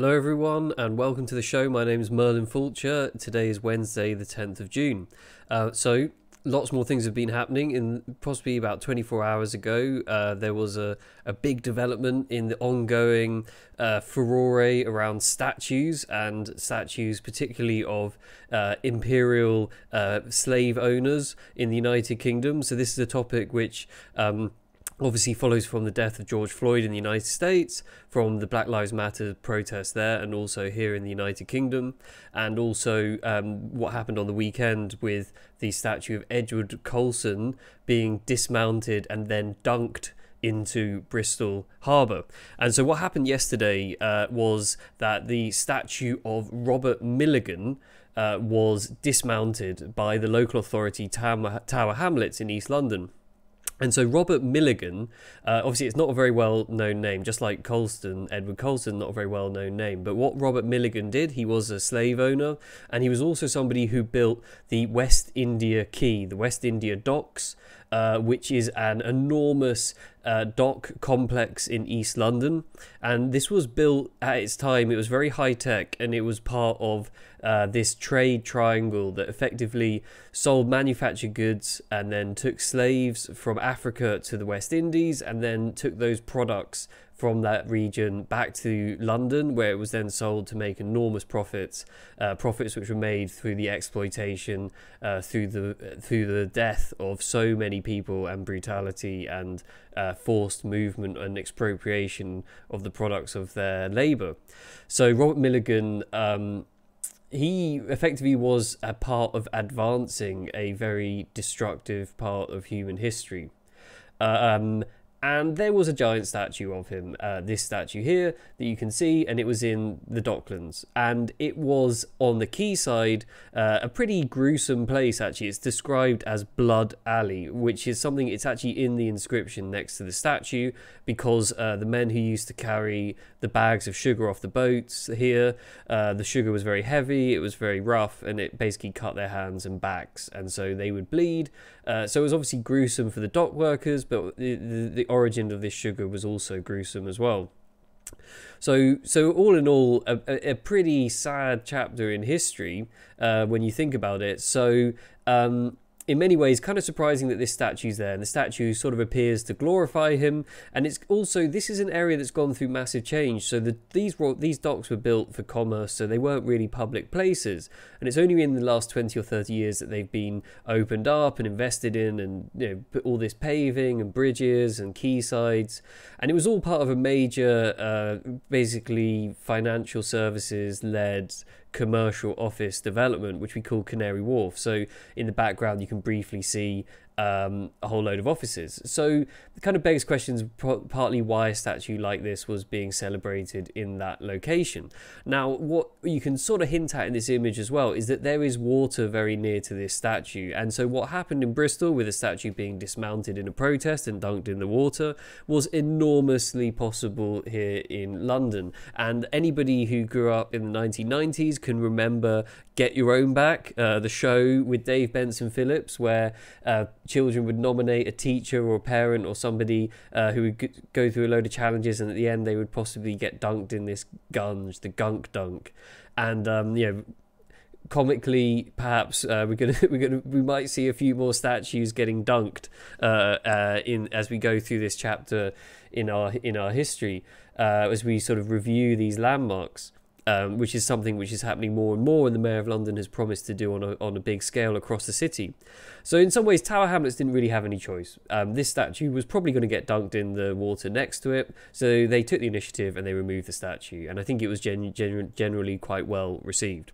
Hello, everyone, and welcome to the show. My name is Merlin Fulcher. Today is Wednesday, the 10th of June. Uh, so, lots more things have been happening. In possibly about 24 hours ago, uh, there was a, a big development in the ongoing uh, furore around statues and statues, particularly of uh, imperial uh, slave owners in the United Kingdom. So, this is a topic which um, obviously follows from the death of George Floyd in the United States, from the Black Lives Matter protest there, and also here in the United Kingdom, and also um, what happened on the weekend with the statue of Edward Colston being dismounted and then dunked into Bristol Harbour. And so, what happened yesterday uh, was that the statue of Robert Milligan. Uh, was dismounted by the local authority Tower Hamlets in East London. And so Robert Milligan, uh, obviously it's not a very well known name, just like Colston, Edward Colston, not a very well known name. But what Robert Milligan did, he was a slave owner, and he was also somebody who built the West India Quay, the West India Docks, uh, which is an enormous uh, dock complex in East London. And this was built at its time, it was very high tech and it was part of uh, this trade triangle that effectively sold manufactured goods and then took slaves from Africa to the West Indies and then took those products from that region back to London, where it was then sold to make enormous profits, uh, profits which were made through the exploitation, uh, through the through the death of so many people and brutality and uh, forced movement and expropriation of the products of their labour. So Robert Milligan. Um, he effectively was a part of advancing a very destructive part of human history. Uh, um, and there was a giant statue of him, uh, this statue here that you can see, and it was in the Docklands. And it was on the quayside, uh, a pretty gruesome place actually. It's described as Blood Alley, which is something, it's actually in the inscription next to the statue because uh, the men who used to carry the bags of sugar off the boats here, uh, the sugar was very heavy, it was very rough, and it basically cut their hands and backs, and so they would bleed. Uh, so it was obviously gruesome for the dock workers, but the, the, the origin of this sugar was also gruesome as well. So, so all in all, a, a pretty sad chapter in history uh, when you think about it. So, um, in many ways kind of surprising that this statue's there and the statue sort of appears to glorify him. And it's also this is an area that's gone through massive change. So the, these these docks were built for commerce so they weren't really public places. And it's only in the last 20 or 30 years that they've been opened up and invested in and you know put all this paving and bridges and quaysides. And it was all part of a major uh, basically financial services led commercial office development, which we call Canary Wharf. So in the background, you can briefly see um, a whole load of offices. So it kind of begs questions partly why a statue like this was being celebrated in that location. Now, what you can sort of hint at in this image as well is that there is water very near to this statue. And so what happened in Bristol with a statue being dismounted in a protest and dunked in the water was enormously possible here in London. And anybody who grew up in the 1990s can remember Get Your Own Back, uh, the show with Dave Benson Phillips, where uh, children would nominate a teacher or a parent or somebody uh, who would go through a load of challenges, and at the end they would possibly get dunked in this gunge, the gunk dunk, and um, you know comically, perhaps uh, we're gonna we're gonna we might see a few more statues getting dunked uh, uh, in as we go through this chapter in our in our history uh, as we sort of review these landmarks um, which is something which is happening more and more, and the Mayor of London has promised to do on a, on a big scale across the city. So, in some ways, Tower Hamlets didn't really have any choice. Um, this statue was probably going to get dunked in the water next to it, so they took the initiative and they removed the statue, and I think it was gen- gen- generally quite well received.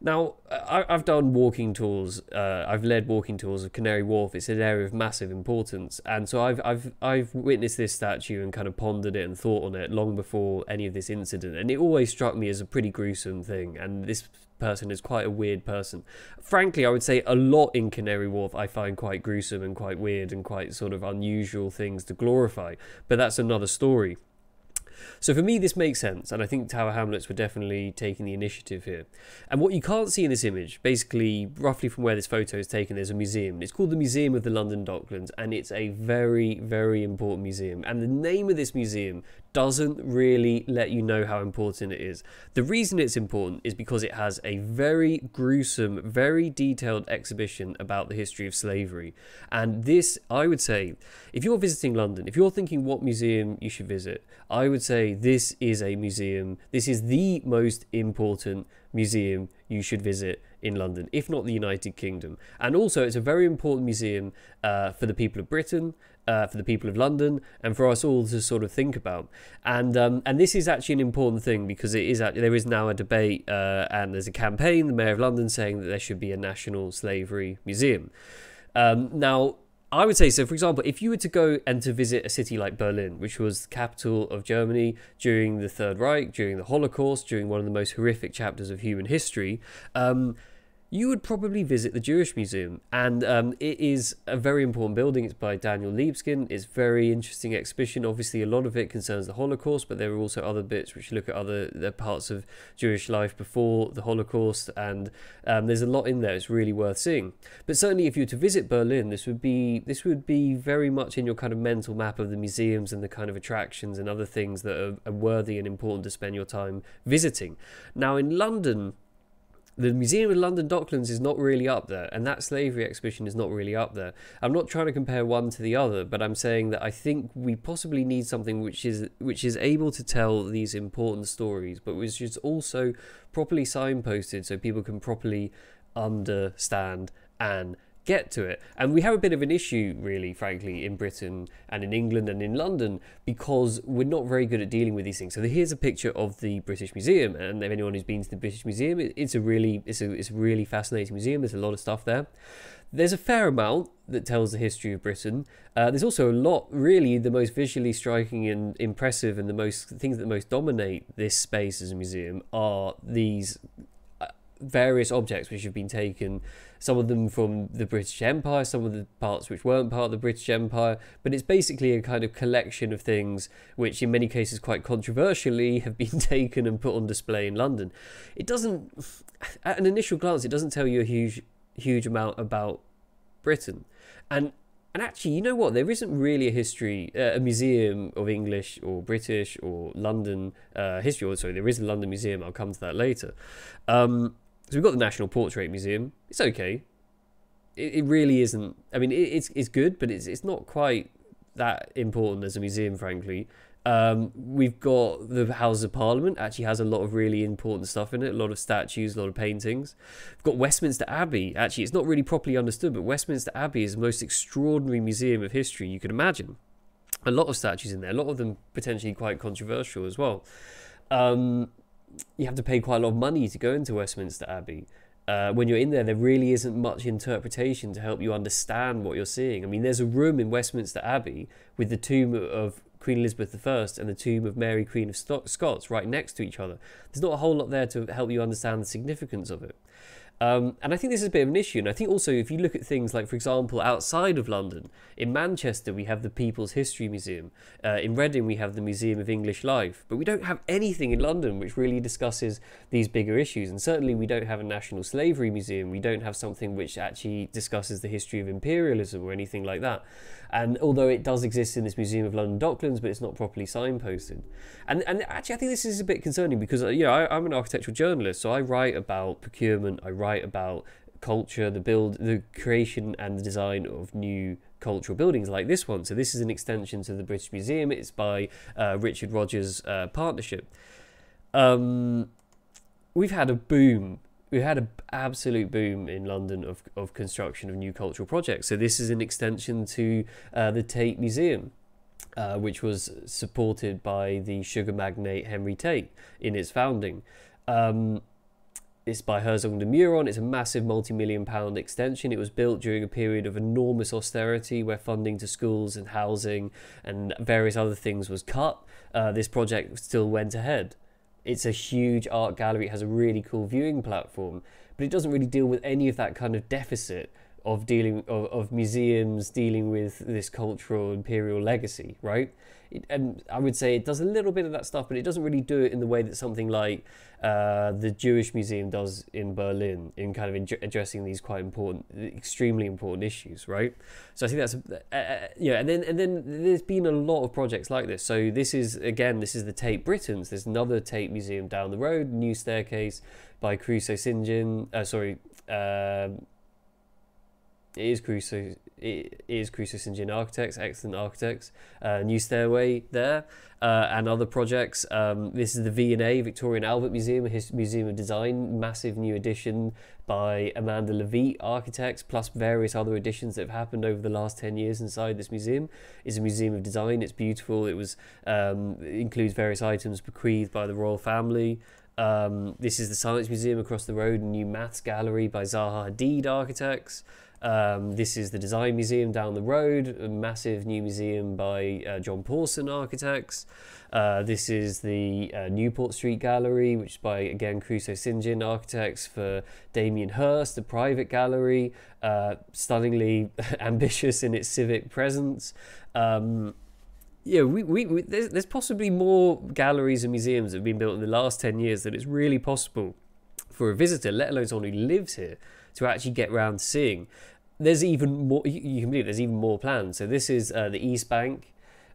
Now, I, have done walking tours. Uh, I've led walking tours of Canary Wharf. It's an area of massive importance, and so I've I've I've witnessed this statue and kind of pondered it and thought on it long before any of this incident, and it always struck me as a pretty gruesome thing. And this person is quite a weird person. Frankly, I would say a lot in Canary Wharf I find quite gruesome and quite weird and quite sort of unusual things to glorify, but that's another story. So for me, this makes sense, and I think Tower Hamlets were definitely taking the initiative here. And what you can't see in this image, basically, roughly from where this photo is taken, there's a museum. It's called the Museum of the London Docklands, and it's a very, very important museum. And the name of this museum doesn't really let you know how important it is. The reason it's important is because it has a very gruesome, very detailed exhibition about the history of slavery. And this, I would say, if you're visiting London, if you're thinking what museum you should visit, I would say this is a museum, this is the most important museum you should visit in London, if not the United Kingdom. And also, it's a very important museum uh, for the people of Britain, uh, for the people of London, and for us all to sort of think about. And um, and this is actually an important thing because it is there is now a debate uh, and there's a campaign. The Mayor of London saying that there should be a national slavery museum. Um, now I would say so. For example, if you were to go and to visit a city like Berlin, which was the capital of Germany during the Third Reich, during the Holocaust, during one of the most horrific chapters of human history, um, you would probably visit the Jewish Museum. And um, it is a very important building. It's by Daniel Libeskind. It's very interesting exhibition. Obviously, a lot of it concerns the Holocaust, but there are also other bits which look at other parts of Jewish life before the Holocaust. And um, there's a lot in there. It's really worth seeing. But certainly, if you were to visit Berlin, this would be this would be very much in your kind of mental map of the museums and the kind of attractions and other things that are, are worthy and important to spend your time visiting. Now, in London the Museum of London Docklands is not really up there, and that slavery exhibition is not really up there. I'm not trying to compare one to the other, but I'm saying that I think we possibly need something which is which is able to tell these important stories, but which is also properly signposted so people can properly understand and get to it. And we have a bit of an issue, really, frankly, in Britain and in England and in London because we're not very good at dealing with these things. So here's a picture of the British Museum, and if anyone who's been to the British Museum, it's a really it's a it's a really fascinating museum. There's a lot of stuff there. There's a fair amount that tells the history of Britain. Uh, there's also a lot, really, the most visually striking and impressive, and the most things that most dominate this space as a museum are these various objects which have been taken some of them from the British Empire, some of the parts which weren't part of the British Empire, but it's basically a kind of collection of things which, in many cases, quite controversially, have been taken and put on display in London. It doesn't, at an initial glance, it doesn't tell you a huge, huge amount about Britain. And and actually, you know what? There isn't really a history, uh, a museum of English or British or London uh, history. Or sorry, there is a London museum. I'll come to that later. Um, so we've got the National Portrait Museum. It's okay. It, it really isn't. I mean, it, it's it's good, but it's it's not quite that important as a museum, frankly. Um, we've got the House of Parliament. Actually, has a lot of really important stuff in it. A lot of statues, a lot of paintings. We've got Westminster Abbey. Actually, it's not really properly understood, but Westminster Abbey is the most extraordinary museum of history you could imagine. A lot of statues in there. A lot of them potentially quite controversial as well. Um, you have to pay quite a lot of money to go into Westminster Abbey. Uh, when you're in there, there really isn't much interpretation to help you understand what you're seeing. I mean, there's a room in Westminster Abbey with the tomb of Queen Elizabeth I and the tomb of Mary, Queen of Scots, right next to each other. There's not a whole lot there to help you understand the significance of it. Um, and I think this is a bit of an issue. And I think also, if you look at things like, for example, outside of London, in Manchester, we have the People's History Museum. Uh, in Reading, we have the Museum of English Life. But we don't have anything in London which really discusses these bigger issues. And certainly, we don't have a National Slavery Museum. We don't have something which actually discusses the history of imperialism or anything like that. And although it does exist in this Museum of London Docklands, but it's not properly signposted. And and actually, I think this is a bit concerning because uh, you know I, I'm an architectural journalist, so I write about procurement. I write about culture, the build, the creation and the design of new cultural buildings like this one. So this is an extension to the British Museum. It's by uh, Richard Rogers uh, Partnership. Um, we've had a boom we had an absolute boom in London of, of construction of new cultural projects. So this is an extension to uh, the Tate Museum, uh, which was supported by the sugar magnate Henry Tate in its founding. Um, it's by Herzog de Meuron. It's a massive multi-million pound extension. It was built during a period of enormous austerity where funding to schools and housing and various other things was cut. Uh, this project still went ahead. It's a huge art gallery. It has a really cool viewing platform, but it doesn't really deal with any of that kind of deficit of dealing of, of museums dealing with this cultural imperial legacy, right? It, and I would say it does a little bit of that stuff, but it doesn't really do it in the way that something like uh, the Jewish Museum does in Berlin, in kind of addressing these quite important, extremely important issues, right? So I think that's uh, uh, yeah, and then and then there's been a lot of projects like this. So this is again, this is the Tate Britain. There's another Tate Museum down the road, new staircase by Caruso St. Uh, sorry. It is Caruso. It is St. John Architects, excellent architects. Uh, new stairway there, uh, and other projects. Um, this is the V&A Victorian Albert Museum, his museum of design, massive new addition by Amanda Levete Architects, plus various other additions that have happened over the last ten years inside this museum. It's a museum of design. It's beautiful. It was um, it includes various items bequeathed by the royal family. Um, this is the Science Museum across the road, a new maths gallery by Zaha Hadid Architects. Um, this is the Design Museum down the road, a massive new museum by uh, John Pawson Architects. Uh, this is the uh, Newport Street Gallery, which is by again Caruso St. John Architects for Damien Hirst, the private gallery, uh, stunningly ambitious in its civic presence. Um, yeah, we, we, we there's, there's possibly more galleries and museums that have been built in the last 10 years that it's really possible for a visitor, let alone someone who lives here, to actually get around seeing. There's even more, you can believe there's even more plans. So this is uh, the East Bank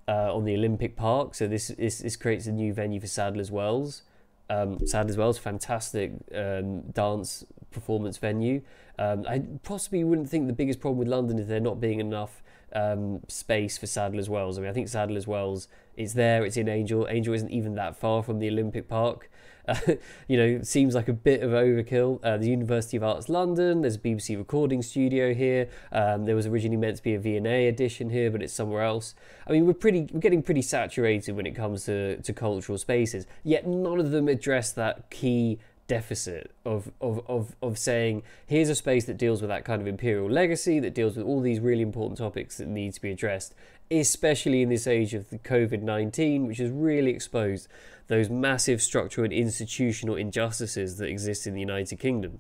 uh, on the Olympic Park. So this, this, this creates a new venue for Sadler's Wells. Um, Sadler's Wells, fantastic um, dance performance venue. Um, I possibly wouldn't think the biggest problem with London is there not being enough um, space for Sadler's Wells. I mean, I think Sadler's Wells is there. It's in Angel. Angel isn't even that far from the Olympic Park. Uh, you know, seems like a bit of overkill. Uh, the University of Arts London. There's a BBC recording studio here. Um, there was originally meant to be a V&A edition here, but it's somewhere else. I mean, we're pretty, we're getting pretty saturated when it comes to to cultural spaces. Yet none of them address that key deficit of, of, of, of saying here's a space that deals with that kind of imperial legacy, that deals with all these really important topics that need to be addressed, especially in this age of the COVID 19, which has really exposed those massive structural and institutional injustices that exist in the United Kingdom.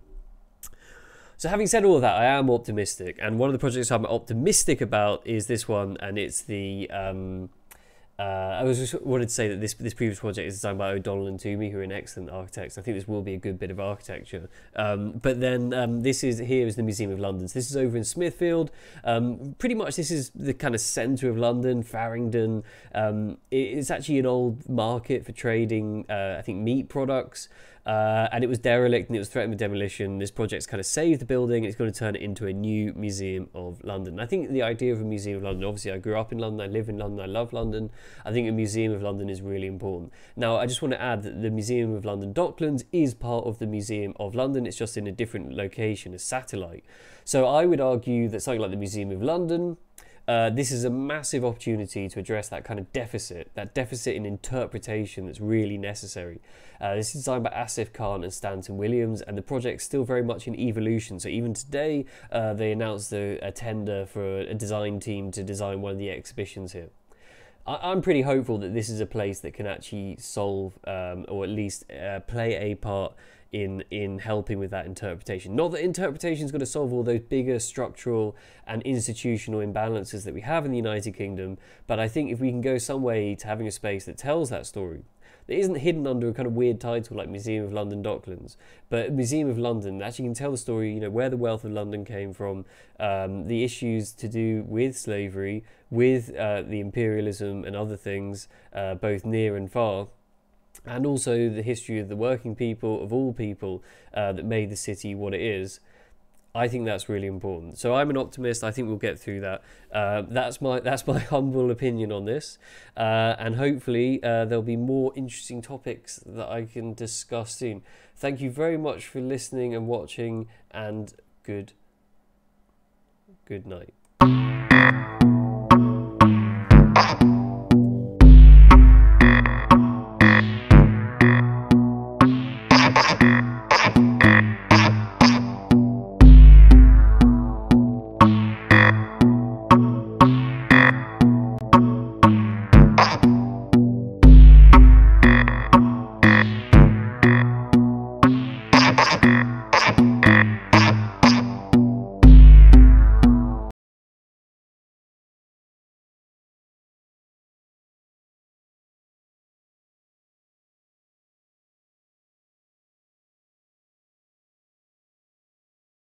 So, having said all of that, I am optimistic, and one of the projects I'm optimistic about is this one, and it's the um, uh, I was just wanted to say that this this previous project is designed by O'Donnell and Tuomey, who are an excellent architects. I think this will be a good bit of architecture. Um, but then um, this is here is the Museum of London. So this is over in Smithfield. Um, pretty much this is the kind of centre of London, Farringdon. Um, it, it's actually an old market for trading, uh, I think, meat products. Uh, and it was derelict and it was threatened with demolition. This project's kind of saved the building. It's going to turn it into a new Museum of London. I think the idea of a Museum of London, obviously, I grew up in London, I live in London, I love London. I think a Museum of London is really important. Now, I just want to add that the Museum of London Docklands is part of the Museum of London. It's just in a different location, a satellite. So I would argue that something like the Museum of London uh, this is a massive opportunity to address that kind of deficit, that deficit in interpretation that's really necessary. Uh, this is designed by Asif Khan and Stanton Williams, and the project's still very much in evolution. So even today, uh, they announced a, a tender for a design team to design one of the exhibitions here. I, am pretty hopeful that this is a place that can actually solve um, or at least uh, play a part in in helping with that interpretation. Not that interpretation is going to solve all those bigger structural and institutional imbalances that we have in the United Kingdom, but I think if we can go some way to having a space that tells that story, that isn't hidden under a kind of weird title like Museum of London Docklands, but Museum of London that actually can tell the story, you know, where the wealth of London came from, um, the issues to do with slavery, with uh, the imperialism and other things, uh, both near and far and also the history of the working people of all people uh, that made the city what it is. I think that's really important. So I'm an optimist. I think we'll get through that. Uh, that's my that's my humble opinion on this, uh, and hopefully uh, there'll be more interesting topics that I can discuss soon. Thank you very much for listening and watching, and good good night.